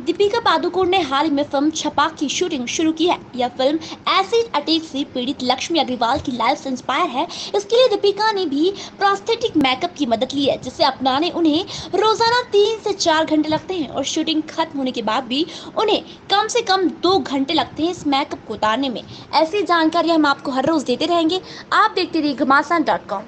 दीपिका पादुकोण ने हाल ही में फ़िल्म छपाक की शूटिंग शुरू की है। यह फ़िल्म एसिड अटैक से पीड़ित लक्ष्मी अग्रवाल की लाइफ से इंस्पायर है। इसके लिए दीपिका ने भी प्रोस्थेटिक मेकअप की मदद ली है, जिसे अपनाने उन्हें रोज़ाना तीन से चार घंटे लगते हैं और शूटिंग खत्म होने के बाद भी उन्हें कम से कम दो घंटे लगते हैं इस मेकअप को उतारने में। ऐसी जानकारी हम आपको हर रोज देते रहेंगे। आप देखते रहिए घमासान डॉट कॉम